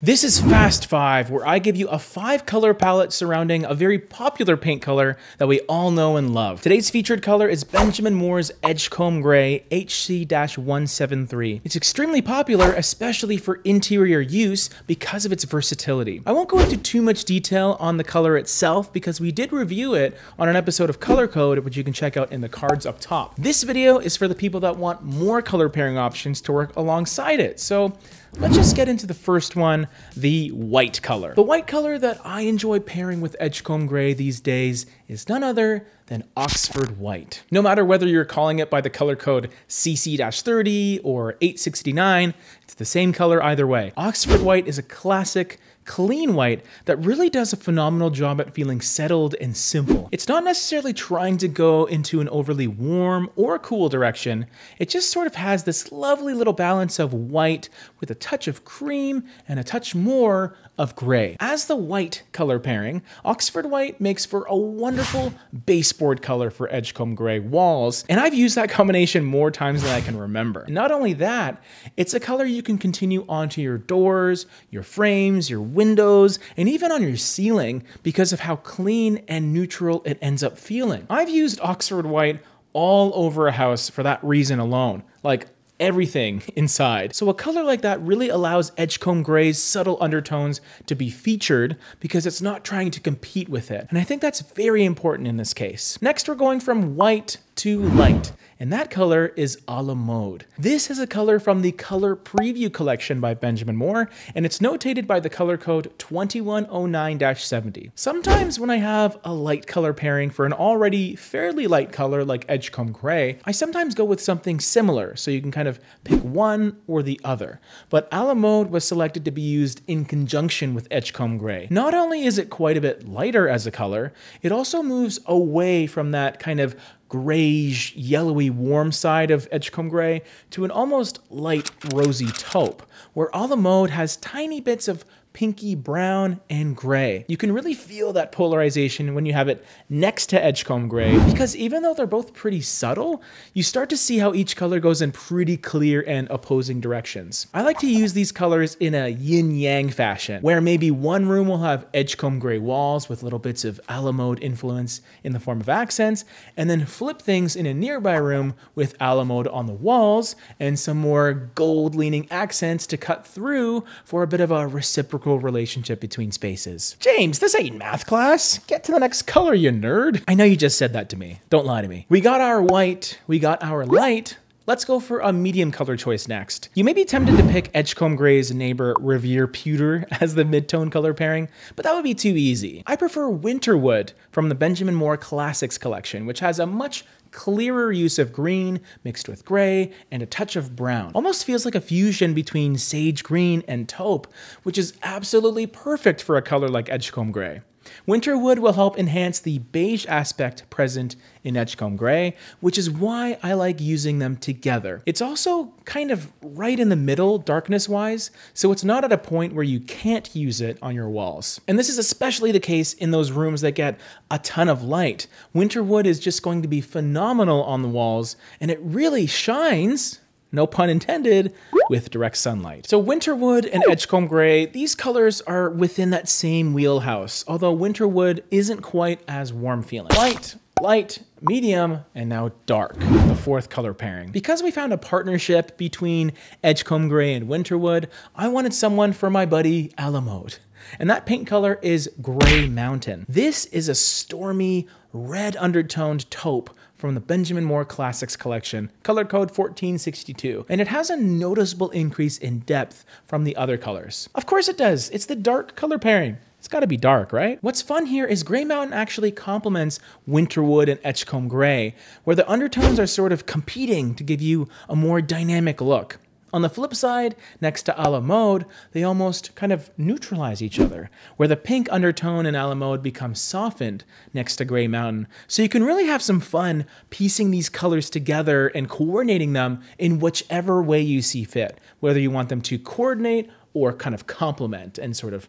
This is Fast 5, where I give you a five color palette surrounding a very popular paint color that we all know and love. Today's featured color is Benjamin Moore's Edgecomb Gray HC-173. It's extremely popular, especially for interior use because of its versatility. I won't go into too much detail on the color itself because we did review it on an episode of Color Code, which you can check out in the cards up top. This video is for the people that want more color pairing options to work alongside it. So Let's just get into the first one, the white color. The white color that I enjoy pairing with Edgecomb Gray these days is none other than Oxford White. No matter whether you're calling it by the color code CC-30 or 869, it's the same color either way. Oxford White is a classic clean white that really does a phenomenal job at feeling settled and simple. It's not necessarily trying to go into an overly warm or cool direction. It just sort of has this lovely little balance of white with a touch of cream and a touch more of gray. As the white color pairing, Oxford White makes for a wonderful baseboard color for Edgecomb Gray walls, and I've used that combination more times than I can remember. Not only that, it's a color you can continue onto your doors, your frames, your windows, and even on your ceiling because of how clean and neutral it ends up feeling. I've used Oxford White all over a house for that reason alone. Like everything inside. So a color like that really allows Edgecomb Gray's subtle undertones to be featured because it's not trying to compete with it. And I think that's very important in this case. Next, we're going from white to light and that color is a la mode. This is a color from the Color Preview collection by Benjamin Moore, and it's notated by the color code 2109-70. Sometimes when I have a light color pairing for an already fairly light color like Edgecomb Gray, I sometimes go with something similar, so you can kind of pick one or the other. But a la mode was selected to be used in conjunction with Edgecomb Gray. Not only is it quite a bit lighter as a color, it also moves away from that kind of grayish, yellowy, warm side of Edgecomb Gray to an almost light rosy taupe, where a la mode has tiny bits of pinky brown and gray. You can really feel that polarization when you have it next to Edgecomb Gray because even though they're both pretty subtle, you start to see how each color goes in pretty clear and opposing directions. I like to use these colors in a yin-yang fashion, where maybe one room will have Edgecomb Gray walls with little bits of a la mode influence in the form of accents, and then flip things in a nearby room with a la mode on the walls and some more gold-leaning accents to cut through for a bit of a reciprocal relationship between spaces. James, this ain't math class. Get to the next color, you nerd. I know you just said that to me. Don't lie to me. We got our white, we got our light, Let's go for a medium color choice next. You may be tempted to pick Edgecomb Gray's neighbor Revere Pewter as the mid-tone color pairing, but that would be too easy. I prefer Winterwood from the Benjamin Moore Classics collection, which has a much clearer use of green mixed with gray and a touch of brown. Almost feels like a fusion between sage green and taupe, which is absolutely perfect for a color like Edgecomb Gray. Winterwood will help enhance the beige aspect present in Edgecomb Gray, which is why I like using them together. It's also kind of right in the middle darkness-wise, so it's not at a point where you can't use it on your walls. And this is especially the case in those rooms that get a ton of light. Winterwood is just going to be phenomenal on the walls, and it really shines no pun intended, with direct sunlight. So Winterwood and Edgecomb Gray, these colors are within that same wheelhouse, although Winterwood isn't quite as warm feeling. Light, light, medium, and now dark, the fourth color pairing. Because we found a partnership between Edgecomb Gray and Winterwood, I wanted someone for my buddy a la mode. And that paint color is Gray Mountain. This is a stormy, red undertoned taupe from the Benjamin Moore Classics collection, color code 1462, and it has a noticeable increase in depth from the other colors. Of course it does, it's the dark color pairing. It's gotta be dark, right? What's fun here is Gray Mountain actually complements Winterwood and Edgecomb Gray, where the undertones are sort of competing to give you a more dynamic look. On the flip side, next to a la mode, they almost kind of neutralize each other, where the pink undertone in a la mode becomes softened next to Gray Mountain. So you can really have some fun piecing these colors together and coordinating them in whichever way you see fit, whether you want them to coordinate or kind of complement and sort of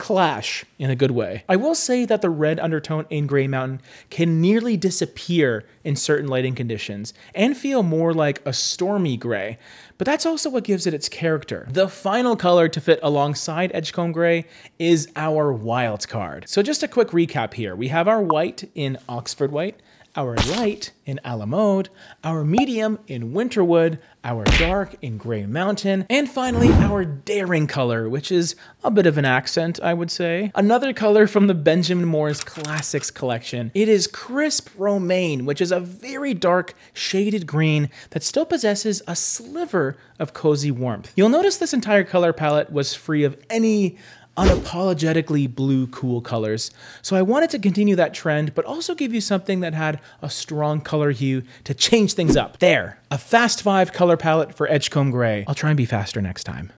clash in a good way. I will say that the red undertone in Gray Mountain can nearly disappear in certain lighting conditions and feel more like a stormy gray, but that's also what gives it its character. The final color to fit alongside Edgecomb Gray is our wild card. So just a quick recap here. We have our white in Oxford White, our light in Alamode, our medium in Winterwood, our dark in Gray Mountain, and finally our daring color, which is a bit of an accent, I would say. Another color from the Benjamin Moores Classics collection. It is Crisp Romaine, which is a very dark shaded green that still possesses a sliver of cozy warmth. You'll notice this entire color palette was free of any unapologetically blue cool colors. So I wanted to continue that trend, but also give you something that had a strong color hue to change things up. There, a fast five color palette for Edgecomb Gray. I'll try and be faster next time.